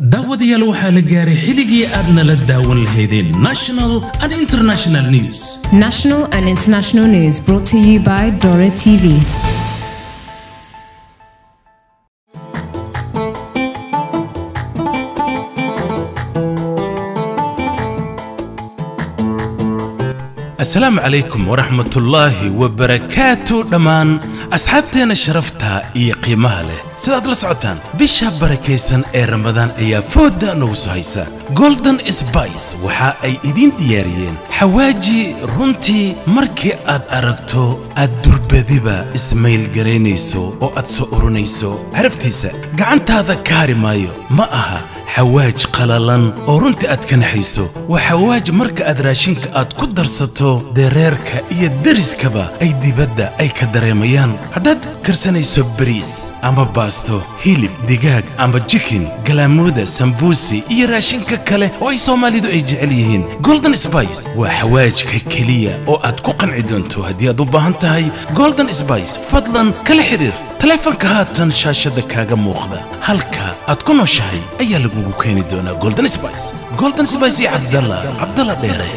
daawadayaal waxaa la gaaray xilligii aad nala daawan lahaydeen. National and international news. National and international news brought to you by Dora TV. asalaamu calaykum waraxmatullaahi wabarakaatu dhammaan asxaabteenna sharafta iyo qiimaha leh. Sidaad la socotaan bisha barakaysan ee ramadaan ayaa fooda nagu soo haysa. Golden sbice waxa ay idiin diyaariyeen. Xawaaji runtii markii aad aragto aad durbadiba ismayl garaynayso oo aad soo urinayso caraftiisa gacantaada ka hari maayo. Ma aha xawaaj qalalan oo runtii aad ka naxayso waa xawaaj marka aad raashinka aad ku darsato dereerka iyo deriskaba ay dibadda ay ka dareemayaan. Haddaad karsanayso bariis ama baasto hilib digaag ama jikin galaamuuda sambuusi iyo raashinka kale oo ay soomaalidu ay jecel yihiin golden spice waa xawaajka keliya oo aad ku qanci doonto haddii aad u baahan tahay. Golden spice fadlan kala xidhiir taleefanka haatan shaashada kaaga muuqda. Halka aad ku nooshahay ayaa lagugu keeni doonaa golden spice. Golden spice iyo cabdalla cabdalla dheere.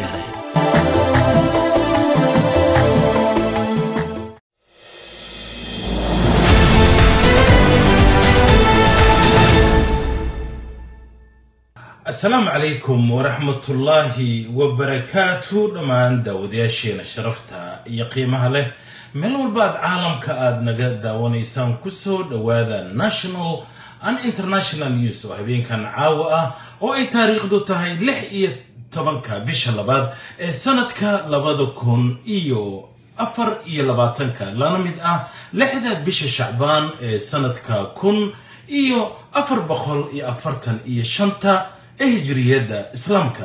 Asalaamu calaykum waraxmatullaahi wabarakaatu dhammaan daawadayaasheena sharafta iyo qiimaha leh meel walba aad caalamka aad naga daawanaysaan ku soo dhowaada national and international news oo habeenkan caawa ah oo ay taariikhdu tahay lix iyo tobanka bisha labaad ee sanadka labada kun iyo afar iyo labaatanka. Lana mid ah lixda bisha shacbaan ee sanadka kun iyo afar boqol iyo afartan iyo shanta ee hijriyadda islaamka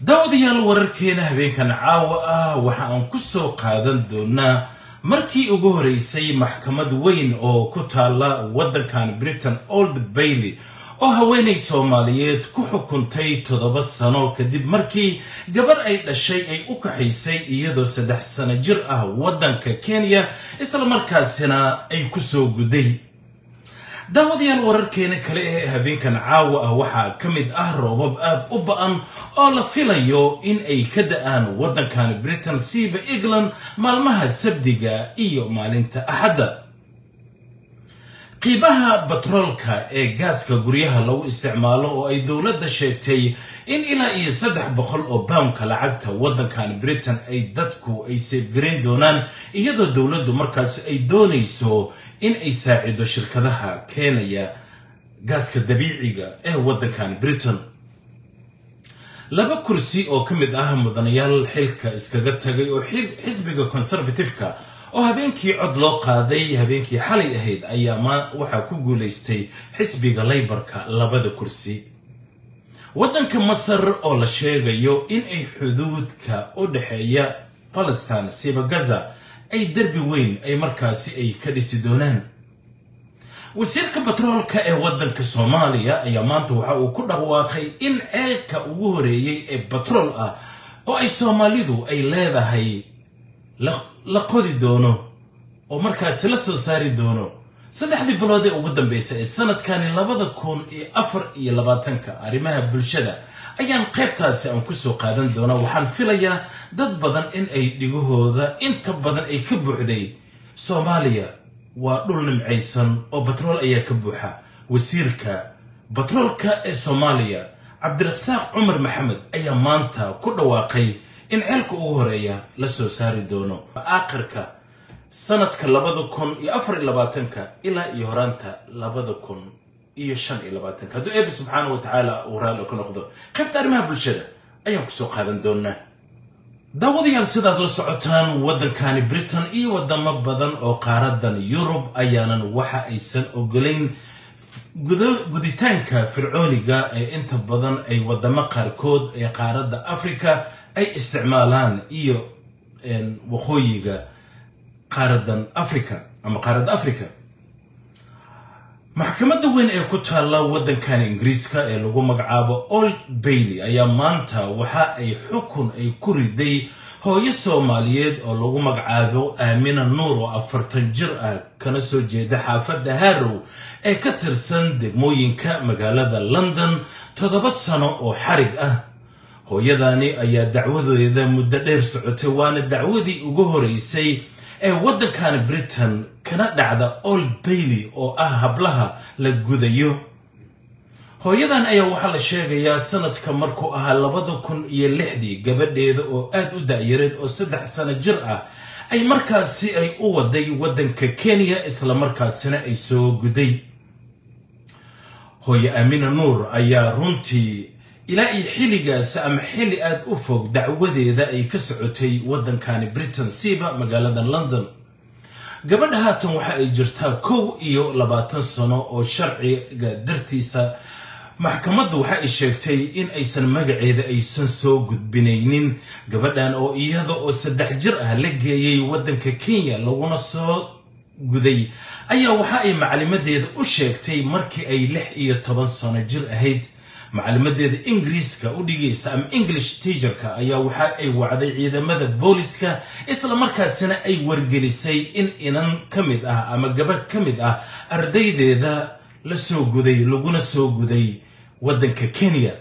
daawadayaal wararkeena habeenkan caawa ah waxa aan ku soo qaadan doonaa markii ugu horeysay maxkamad weyn oo ku taala waddankan britain old bailey oo haweenay soomaaliyeed ku xukuntay toddoba sano kadib markii gabar ay dhashay ay u kaxaysay iyadoo saddex sano jir ah waddanka kenya islamarkaasina ay ku soo guday daawadayaal wararkeena kale ee habeenkan caawa ah waxaa ka mid ah roobab aad u ba'an oo la filayo in ay ka da'aan waddankan britain siiba england maalmaha sabdiga iyo maalinta axadda qiimaha batroolka ee gaaska guryaha lagu isticmaalo oo ay dowladda sheegtay in ilaa iyo saddex boqol oo baamka lacagta waddankan britain ay dadku ay seefgarayn doonaan iyadoo dowladdu markaas ay doonayso in ay saacido shirkadaha keenaya gaaska dabiiciga ee waddankan britain. Laba kursi oo ka mid ah mudanayaal xilka iskaga tagay oo xisbiga conservative-ka oo habeenkii cod loo qaaday habeenkii xalay ahayd ayaa waxaa ku guulaystay xisbiga laybarka labada kursi. Waddanka masar oo la sheegayo in ay xuduudka u dhexeeya palestine siba gaza ay derbi weyn ay markaasi ay ka dhisi doonaan. Wasiirka batroolka ee waddanka soomaaliya ayaa maanta waxa uu ku dhawaaqay in ceelka ugu horeeyey ee batrool ah oo ay soomaalidu ay leedahay la qodi doono oo markaasi la soo saari doono. Saddexdii bilood ee ugu dambeysa ee sanadkani labada kun iyo afar iyo labaatanka arrimaha bulshada ayaan qaybtaasi aan ku soo qaadan doona waxaan filayaa dad badan in ay dhigahooda inta badan ay ka buuxday. Soomaaliya waa dhul nimcaysan oo batrool ayaa ka buuxa. Wasiirka batroolka ee soomaaliya cabdirasaaq cumar maxamed ayaa maanta ku dhawaaqay in ceelka ugu horreeya la soo saari doono aakhirka sanadka labada kun iyo afar iyo labaatanka ilaa iyo horaanta labada kun iyo shan iyo labaatanka. Hadduu eebbi subxaana wa tacaala uu raalli ka noqdo qaybta arrimaha bulshada ayaan ku soo qaadan doonaa. Daawadayaal sidaad la socotaan waddankani britain iyo wadamo badan oo qaaradan yurub ayaanan waxa aysan ogolayn guditaanka fircooniga ee inta badan ay wadamo qaarkood ee qaaradda africa ay isticmaalaan iyo waqooyiga qaaradan africa ama qaaradda africa maxkamadda weyn ee ku taalla waddankan ingiriiska ee lagu magacaabo old bailey ayaa maanta waxa ay xukun ay ku riday hooyo soomaaliyeed oo lagu magacaabo aamina nuur oo afartan jir ah kana soo jeeda xaafadda harrow ee ka tirsan degmooyinka magaalada london toddoba sano oo xarig ah hooyadani ayaa dacwadeeda muddo dheer socotay waana dacwadii ugu horeysay ee waddankan britain kana dhacda old bailey oo ah hablaha la gudayo. Hooyadan ayaa waxaa la sheegayaa sanadka markuu ahaa labada kun iyo lixdii gabadheeda oo aad u da'yareed oo saddex sano jir ah ay markaasi ay u waday waddanka kenya islamarkaasina ay soo guday. Hooye aamina nuur ayaa runtii ilaa iyo xilligaasi ama xilli aad u fog dacwadeeda ay ka socotay waddankani britain siiba magaalada london. Gabadha haatan waxa ay jirtaa kow iyo labaatan sano oo sharciga dartiisa maxkamaddu waxa ay sheegtay in aysan magaceeda aysan soo gudbinaynin. Gabadhan oo iyada oo saddex jir ah la geeyey waddanka kenya laguna soo guday ayaa waxa ay macalimadeeda u sheegtay markii ay lix iyo toban sano jir ahayd macalimadeeda ingiriiska u dhigaysa ama english teacherka ayaa waxa ay wacday ciidamada booliska islamarkaasina ay wargelisay in inan ka mid ah ama gabadh ka mid ah ardaydeeda la soo guday laguna soo guday waddanka kenya.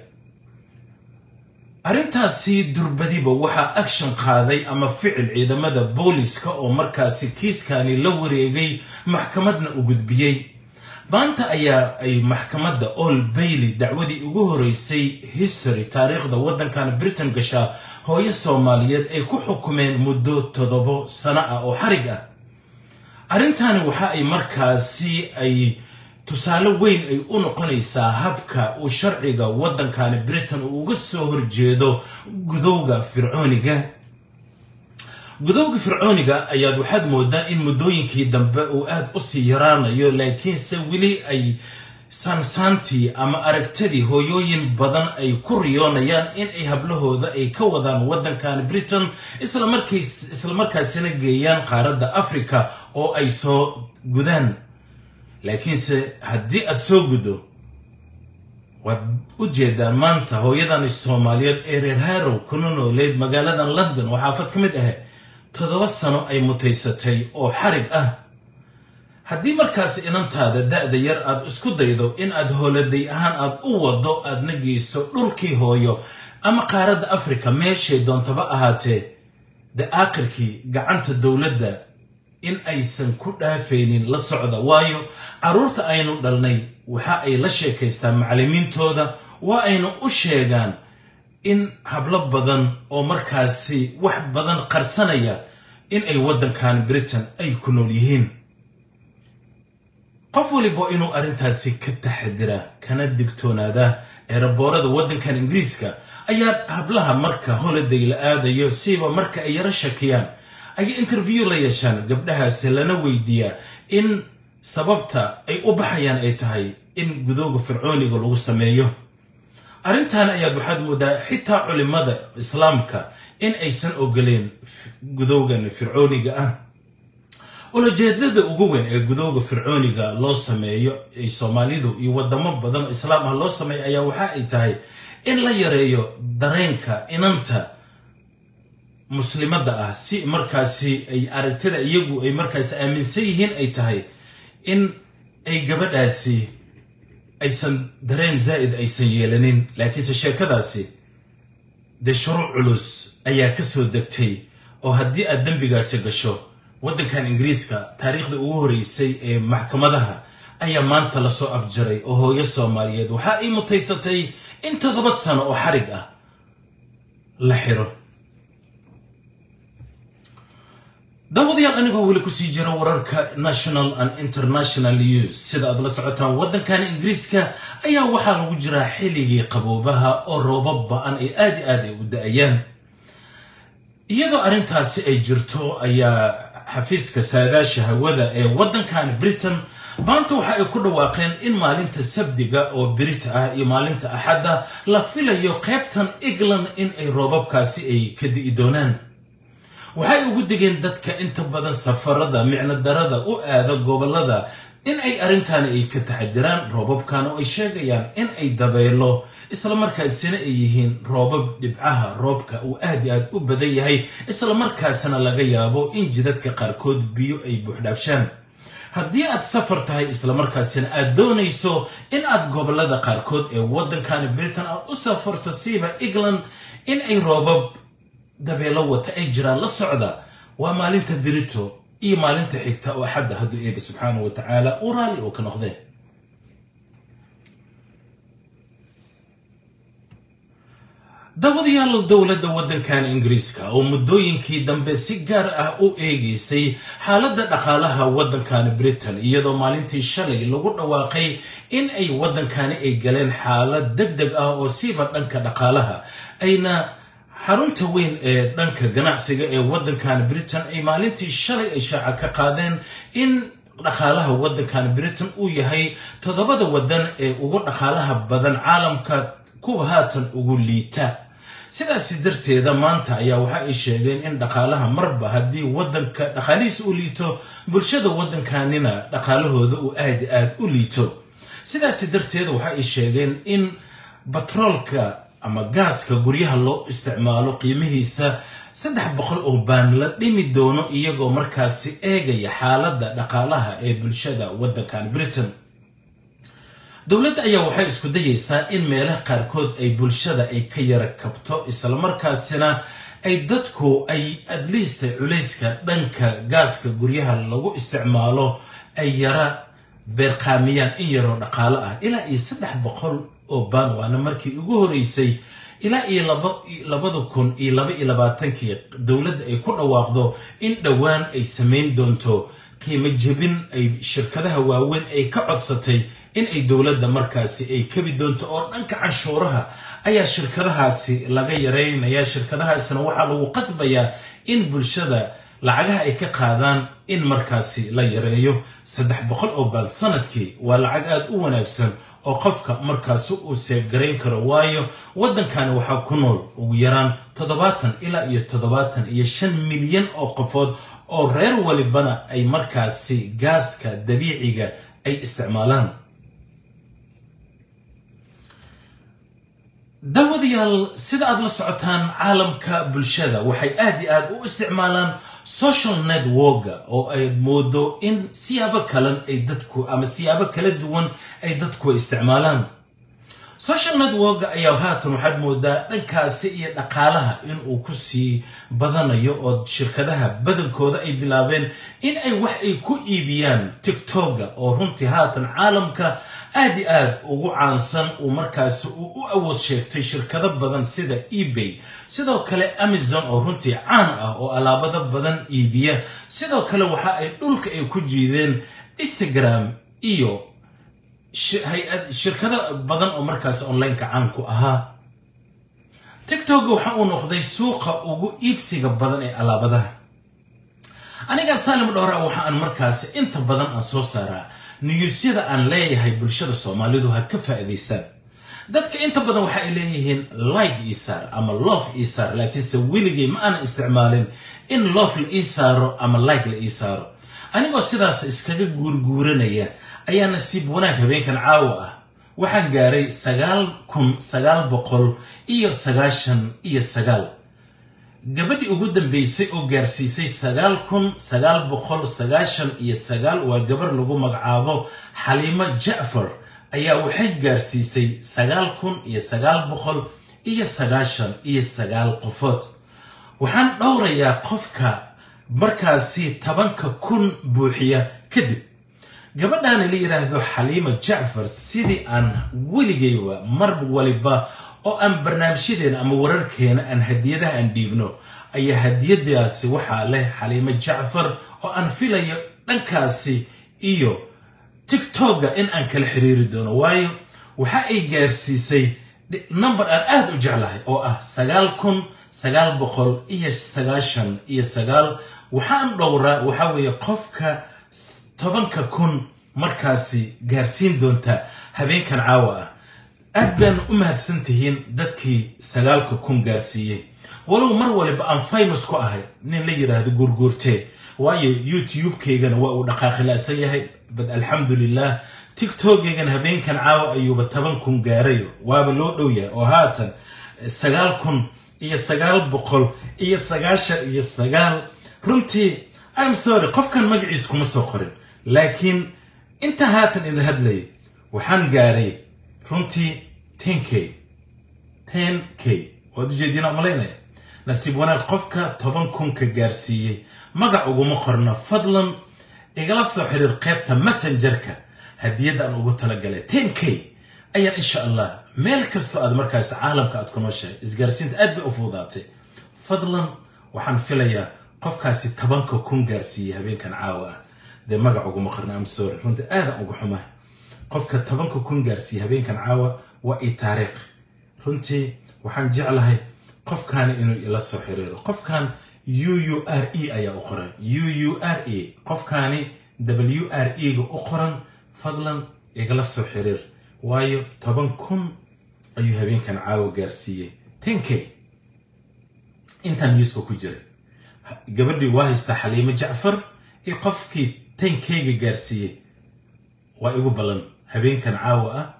Arrintaasi durbadiba waxaa action qaaday ama ficil ciidamada booliska oo markaasi kiiskani la wareegay maxkamadna u gudbiyey maanta ayaa ay maxkamadda old bailey dacwadii ugu horeysay history taariikhda waddankan britain gashaa hooyo soomaaliyeed ay ku xukumeen muddo toddobo sano ah oo xarig ah. Arrintani waxa ay markaasi ay tusaale weyn ay u noqonaysaa habka uu sharciga waddankani britain uu uga soo horjeedo gudowga fircooniga gudowga fircooniga ayaad waxaad moodaa in muddooyinkii dambe uu aad u sii yaraanayo laakiinse weli ay saansaantii ama aragtadii hooyooyin badan ay ku riyoonayaan in ay hablahooda ay ka wadaan waddankan britain islamarkaasina geeyaan qaaradda africa oo ay soo gudaan. Laakiinse haddii aad soo guddo waad u jeedaan maanta hooyadani soomaaliyeed ee reer harrow kuna nooleyd magaaladan london oo xaafad ka mid ahe toddoba sano ay mutaysatay oo xarig ah. Haddii markaasi inantaada da-da yar aad isku daydo in aad holaday ahaan aad u waddo aadna geyso dhulkii hooyo ama qaaradda africa meeshay doontaba ahaatee de aakhirkii gacanta dowladda in aysan ku dhaafaynin la socda. Waayo carruurta aynu dhalnay waxa ay la sheekaystaan macallimiintooda waa aynu u sheegaan in hablo badan oo markaasi wax badan qarsanaya in ay waddankan britain ay ku nool yihiin. Qof waliba inuu arrintaasi ka taxadiraa kana digtoonaadaa eeraboorada waddankan ingiriiska ayaa hablaha marka holiday la aadayo siiba marka ay yaro shakiyaan ayay interview la yeeshaan gabdhahaasi lana weydiiyaa in sababta ay u baxayaan ay tahay in gudooga fircooniga lagu sameeyo arrintan ayaad waxaad moodaa xitaa culimada islaamka in aysan ogoleen gudowgan fircooniga ah. Ulajeedada ugu weyn ee gudowga fircooniga loo sameeyo ay soomaalidu iyo wadamo badan islaam ah loo sameeyo ayaa waxa ay tahay in la yareeyo dareenka inanta muslimadda ah si markaasi ay aragtida iyagu ay markaasi aaminsan yihiin ay tahay in ay gabadhaasi aysan dareen zaa'id aysan yeelanin laakiinse sheekadaasi dee shuruuc culus ayaa ka soo degtay oo haddii aad dembigaasi gasho waddankan ingiriiska taariikhda ugu horeysay ee maxkamadaha ayaa maanta la soo afjaray oo hooyo soomaaliyeed waxa ay mutaysatay in toddoba sano oo xarig ah la xiro daawadayaal anigoo weli ku sii jira wararka national and international news sida aad la socotaan waddankan ingiriiska ayaa waxaa lagu jiraa xilligii qaboobaha oo roobab ba'an ay aad i aad ay u da'ayaan. Iyadoo arrintaasi ay jirto ayaa xafiiska saadaasha hawada ee waddankan britain maanta waxa ay ku dhawaaqeen in maalinta sabdiga oo birita ah iyo maalinta axadda la filayo qaybtan england in ay roobabkaasi ay ka di'i doonaan waxay ugu digeen dadka inta badan safarada micno darada u aada gobollada in ay arrintaani ay ka taxadiraan roobabkan oo ay sheegayaan in ay dabeelo islamarkaasina ay yihiin roobab dhibcaha roobka uu aad i aad u badan yahay islamarkaasna laga yaabo in jidadka qaarkood biyo ay buuxdhaafshaan. Haddii aad safar tahay islamarkaasina aad doonayso in aad gobollada qaarkood ee waddankani britain aad u safarto siiba england in ay roobab dabeelo wata ay jiraan la socda waa maalinta birito iyo maalinta xigta oo axadda hadduu eega subxaana wa tacaala uu raalli oo ka noqdeen dawadayaal dowladda waddankan ingiriiska oo muddooyinkii dambe si gaar ah u eegaysay xaaladda dhaqaalaha waddankani britain iyadoo maalintii shalay lagu dhawaaqay in ay waddankani ay galeen xaalad deg deg ah oo siiba dhanka dhaqaalaha ayna xarunta weyn ee dhanka ganacsiga ee waddankan britain ay maalintii shalay ay shaaca ka qaadeen in dhaqaalaha waddankan britain uu yahay toddobada waddan ee ugu dhaqaalaha badan caalamka kuwa haatan ugu liita. Sidaasi darteeda maanta ayaa waxa ay sheegeen in dhaqaalaha marba haddii wadanka dhaqaalihiisa u liito bulshada waddankanina dhaqaalahooda uu aad aad u liito. Sidaasi darteeda waxa ay sheegeen in batroolka ama gaaska guryaha loo isticmaalo qiimihiisa saddex boqol oo baan la dhimi doono iyagoo markaasi eegaya xaaladda dhaqaalaha ee bulshada waddankan britain. Dowladda ayaa waxay isku dayaysaa in meelaha qaarkood ay bulshada ay ka yara kabto islamarkaasina ay dadku ay adliista culayska dhanka gaaska guryaha lagu isticmaalo ay yara beerqaamiyaan in yaroo dhaqaalo ah. Ilaa iyo saddex boqol oo baan waana markii ugu horeysay ilaa iyo labada kun iyo laba iyo labaatankii dowladda ay ku dhawaaqdo in dhowaan ay samayn doonto. Qiimo jebin ay shirkadaha waaweyn ay ka codsatay in ay dowladda markaasi ay kabi doonto oo dhanka canshuuraha. Ayaa shirkadahaasi laga yareynaya shirkadahaasina waxaa lagu qasbayaa in bulshada lacagaha ay ka qaadaan in markaasi la yareeyo saddex boqol oo baan sannadkii waa lacag aada u wanaagsan oo qofka markaasi uu seefgarayn karo. Waayo waddankani waxaa ku nool ugu yaraan toddobaatan ilaa iyo toddobaatan iyo shan milyan oo qofood oo reer walibana ay markaasi gaaska dabiiciga ay isticmaalaan. Daawadayaal sida aad la socotaan caalamka bulshada waxay aad iyo aad u isticmaalaan social networka oo ay moodo in siyaabo kalan ay dadku ama siyaabo kala duwan ay dadku isticmaalaan. Social networka ayaa haatan waxaad moodaa dhankaasi iyo dhaqaalaha in uu ku sii badanayo oo shirkadaha badankooda ay bilaabeen in ay wax ay ku iibiyaan tiktoka oo runtii haatan caalamka aad i aad ugu caansan uu markaasi uu u awood sheegtay shirkado badan sida ebay sidoo kale amazon oo runtii caan ah oo alaabado badan iibiya sidoo kale waxa ay dhulka ay ku jiideen instagram iyo shirkado badan oo markaasi onlineka caan ku ahaa. Tiktok waxa uu noqday suuqa ugu iibsiga badan ee alaabadaha. Aniga saalim dhowra waxa aan markaasi inta badan aan soo saaraa niyuusyada aan leeyahay bulshada soomaalidu ha ka faa'iidaystaan dadka inta badan waxa ay leeyihiin like ii saar ama loof ii saar laakiinse weligay ma aanan isticmaalin in loof la ii saaro ama like la ii saaro anigoo sidaas iskaga guurguuranaya ayaa nasiib wanaag habeenkan caawa ah. Waxaan gaaray sagaal kun sagaal boqol iyo sagaashan iyo sagaal. Gabadhii ugu dambeysay oo gaarsiisay sagaal kun sagaal boqol sagaashan iyo sagaal waa gabar lagu magacaabo xaliimo ja'far ayaa waxay gaarsiisay sagaal kun iyo sagaal boqol iyo sagaashan iyo sagaal qofood. Waxaan dhowrayaa qofka markaasi tobanka kun buuxiya kadib. Gabadhaani la yidhaahdo xaliimo jacfar sidii aan weligayba mar waliba oo aan barnaamijyadeena ama wararkeena aan hadiyadaha aan dhiibno ayaa hadiyadaasi waxaa leh xaliimo jacfar oo aan filayo dhankaasi iyo tictokga in aan kala xiriiri doono. Waayo waxa ay gaarsiisay number aan aada u jeclahay oo ah sagaal kun sagaal boqol iyo sagaashan iyo sagaal. Waxaan dhowraa waxaa weeye qofka tobanka kun markaasi gaarsiin doonta habeenkan caawa ah. Aad baanu u mahadsan tihiin dadkii sagaalka kun gaarsiiyey. Walow mar waliba aan famous ku ahay nin la yidhaahdo guurguurtee waayo youtube-kaygana waa uu dhaqaaqilaasan yahay. Bad alxamdulilah tiktok-gaygana habeenkan caawa ayuuba toban kun gaarayo. Waaba loo dhow yahay oo haatan sagaal kun iyo sagaal boqol iyo sagaashan iyo sagaal. Runtii im sorry qofkan magaciis kuma soo qorin. Laakiin inta haatan idin hadlayay waxaan gaaray runtii ten k ten k. Waad ujeediina malaynaya nasiib wanaag qofka toban kunka gaarsiiyey magac uguma qorno fadlan igala soo xiriir qaybta messengerka. Hadiyadda aan ugu talagalay ten ayaan insha allah meel kastoo aad markaas caalamka aad ku nooshahay isgaarsiinta aad bay u fuudaatay fadlan waxaan filayaa qofkaasi tobanka kun gaarsiiyey habeenkan caawa ah. Dee magac uguma qorno am sorry runtii aadan uga xumahay. Qofka tobanka kun gaarsiiyey habeenkan caawa waa i taariikh. Runtii waxaan jeclahay qofkaani inuu ila soo xiriiro qofkan u u r e ayaa u qoran. U u r e qofkaani w r e ga u qoran fadlan igala soo xiriir. Waayo toban kun ayuu habeenkan caawa gaarsiiyey. Ten intaan newska ku jiray. Gabadhii waa haystaa xaliimo jacfar iyo qofkii ten k-ga gaarsiiyey. Waa igu ballan habeenkan caawa ah.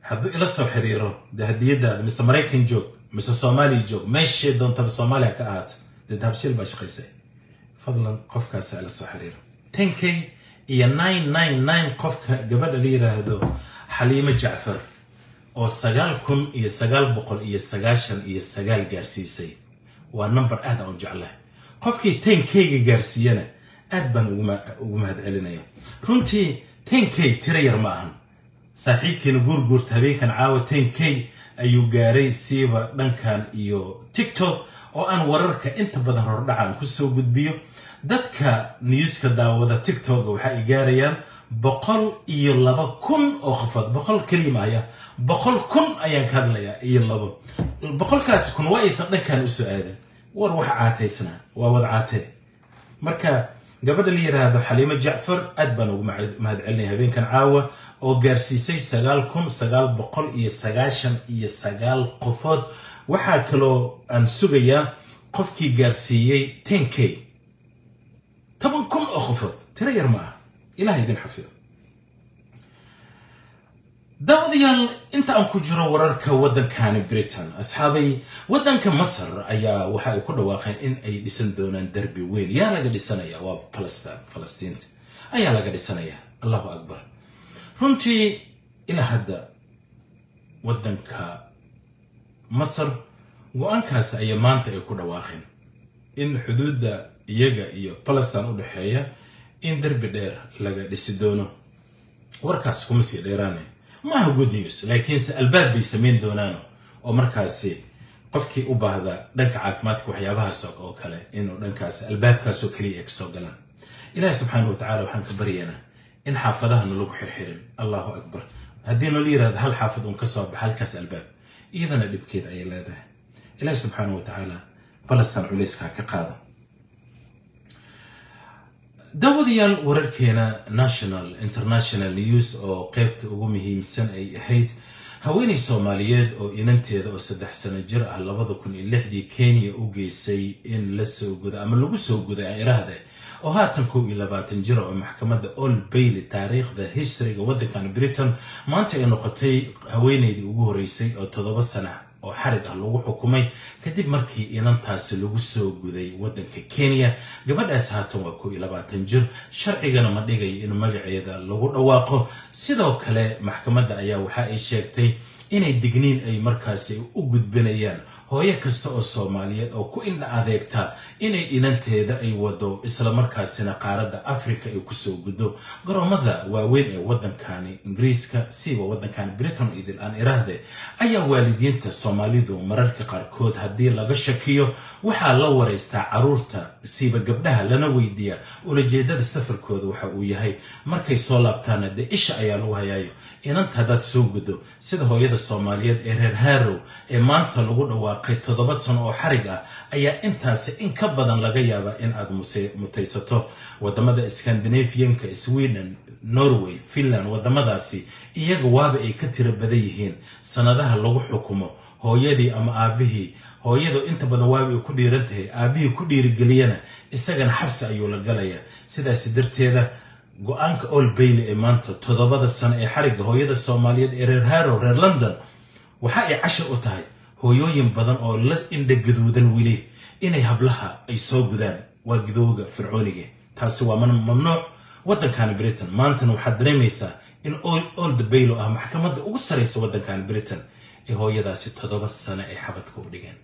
Hadduu ila soo xiriiro de hadiyadaada mise maraykan joog mise soomaaliya joog meeshee doontaba soomaaliya ka ahaato dee dahabshiil baa shaqaysay fadlan qofkaasa ila soo xiriiro. Ten k iyo nine nine nine qofka gabadha la yiraahdo xaliimo jacfar oo sagaal kun iyo sagaal boqol iyo sagaashan iyo sagaal gaarsiisay. Waa number aad aan u jeclahay. Qofkii ten k-ga gaarsiiyana aad baan ugu mahad celinaya. Runtii ten k tiro yar ma ahan. Saaxiibkiina guurguurta habeenkan caawa ten k ayuu gaaray siiba dhankan iyo tiktok oo aan wararka inta badan hordhacaan ku soo gudbiyo dadka newska daawada tiktoka waxa ay gaarayaan boqol iyo laba kun oo qofood. Boqol keliya maaya boqol kun ayaan ka hadlayaa iyo labo. Boqolkaasi kun waa aysan dhankan u soo aadan war waxa caataysnaa waa wada caatee. Marka gabadha la yiraahdo xaliimo jacfar aad baan ugu mahad celinaya habeenkan caawa oo gaarsiisay sagaal kun sagaal boqol iyo sagaashan iyo sagaal qofood waxaa kaloo aan sugayaa qofkii gaarsiiyey ten k. Toban kun oo qofood. Tiro yar ma ah ilaha idin xafido. Daawadayaal inta aan ku jiro wararka waddankani britain asxaabay waddanka masar ayaa waxa ay ku dhawaaqeen in ay dhisan doonaan derbi weyn. Yaa laga dhisanaya? Waa palestine falastiinta ayaa laga dhisanaya. Allahu akbar. Runtii ilaa hadda waddanka masar go'aankaas ayaa maanta ay ku dhawaaqeen in xuduudda iyaga iyo palestine u dhexeeya in derbi dheer laga dhisi doono. Warkaas kuma sii dheeraanay maaha good news laakiinse albaab bay samayn doonaano oo markaasi qofkii u baahda dhanka caafimaadka waxyaabahaas oo kale inuu dhankaas albaabkaasoo keliya ay ka soo galaan. Ilaahi subxaana wa tacala waxaan ka baryaynaa in xaafadahana lagu xirxirin. Allahu akbar. Haddii noola yiraahdo hal xaafad uun ka soo baxa halkaas albaab iyadana dhibkeed ayay leedahay. Ilaahi subxaana wa tacaala balastan culeyskaa ka qaada daawadayaal wararkeena national international news oo qeybta ugu muhiimsan ay ahayd haweenay soomaaliyeed oo inanteeda oo saddex sano jir ah labada kun iyo lixdii kenya u geysay in la soo guda ama lagu soo guday aan iraahde oo haatan kow iyo labaatan jira oo maxkamadda all bailey taariikhda historyga waddankan britain maanta ay noqotay haweeneydii ugu horeysay oo toddoba sana oo xarig ah lagu xukumay kadib markii inantaasi lagu soo guday waddanka kenya. Gabadhaas haatan waa kow iyo labaatan jir. Sharcigana ma dhigaya in magaceeda lagu dhawaaqo. Sidoo kale maxkamadda ayaa waxa ay sheegtay inay digniin ay markaasi u gudbinayaan hooyo kasta oo soomaaliyeed oo ku indha adeegta inay inanteeda ay wado islamarkaasina qaaradda africa ay ku soo guddo garoomada waaweyn ee waddankani ingiriiska siiba waddankani britain idil aan iraahde ayaa waalidiinta soomaalidu mararka qaarkood haddii laga shakiyo waxaa la waraystaa carruurta siiba gabdhaha lana weydiiya. Ulajeedada safarkooda waxa uu yahay markay soo laabtaana dee isha ayaa lagu hayaayo inanta haddaad soo guddo sida hooyada soomaaliyeed ee reer harow ee maanta lagu dhawaaqay toddoba sano oo xarig ah ayaa intaasi in ka badan laga yaabaa in aad mutaysato. Wadamada scandinavianka sweden norway finland wadamadaasi iyaga waaba ay ka tiro badan yihiin. Sanadaha lagu xukumo hooyadii ama aabihii hooyadu inta badan waabi ay ku dhiiran tahay aabihii ku dhiirigeliyana isagana xabsi ayuu la galayaa. Sidaasi darteeda go'aanka ol bayle ee maanta toddobada sano ee xarigga hooyada soomaaliyeed ee reer harow reer london waxa ay cashar u tahay hooyooyin badan oo la indhagadoodan weli inay hablaha ay soo gudaan. Waa gidowga fircooniga taasi waa mamnuuc. Waddankani britain maantana waxaad dareemaysaa in old baylo ah maxkamadda ugu saraysa waddankani britain ee hooyadaasi toddoba sano ay xabadka u dhigeen